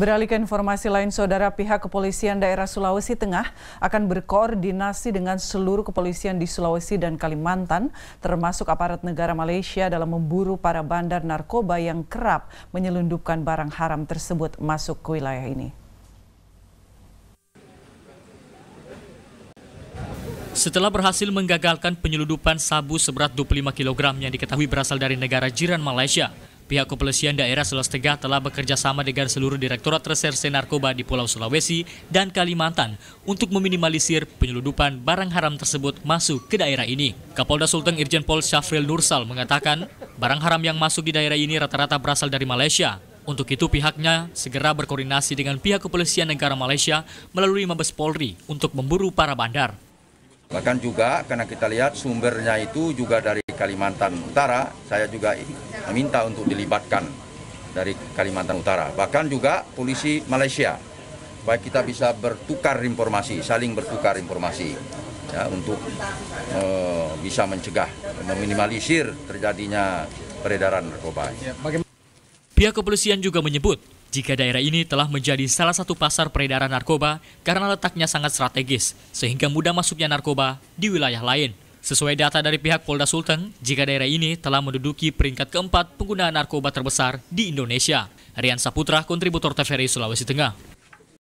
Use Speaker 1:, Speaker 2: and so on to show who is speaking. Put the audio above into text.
Speaker 1: Beralih ke informasi lain, saudara pihak kepolisian daerah Sulawesi Tengah akan berkoordinasi dengan seluruh kepolisian di Sulawesi dan Kalimantan, termasuk aparat negara Malaysia dalam memburu para bandar narkoba yang kerap menyelundupkan barang haram tersebut masuk ke wilayah ini.
Speaker 2: Setelah berhasil menggagalkan penyeludupan sabu seberat 25 kg yang diketahui berasal dari negara jiran Malaysia, Pihak kepolisian daerah Sulawesi Tengah telah bekerja sama dengan seluruh Direktorat Reserse Narkoba di Pulau Sulawesi dan Kalimantan untuk meminimalisir penyeludupan barang haram tersebut masuk ke daerah ini. Kapolda Sulteng Irjen Pol Syafril Nursal mengatakan, barang haram yang masuk di daerah ini rata-rata berasal dari Malaysia. Untuk itu pihaknya segera berkoordinasi dengan pihak kepolisian negara Malaysia melalui Mabes Polri untuk memburu para bandar.
Speaker 3: Bahkan juga karena kita lihat sumbernya itu juga dari Kalimantan Utara, saya juga meminta untuk dilibatkan dari Kalimantan Utara. Bahkan juga polisi Malaysia, supaya kita bisa bertukar informasi, saling bertukar informasi ya, untuk uh, bisa mencegah, meminimalisir terjadinya peredaran narkoba. Ya,
Speaker 2: Pihak kepolisian juga menyebut jika daerah ini telah menjadi salah satu pasar peredaran narkoba karena letaknya sangat strategis, sehingga mudah masuknya narkoba di wilayah lain. Sesuai data dari pihak Polda Sulteng, jika daerah ini telah menduduki peringkat keempat penggunaan narkoba terbesar di Indonesia. Rian Saputra, kontributor TVRI Sulawesi Tengah.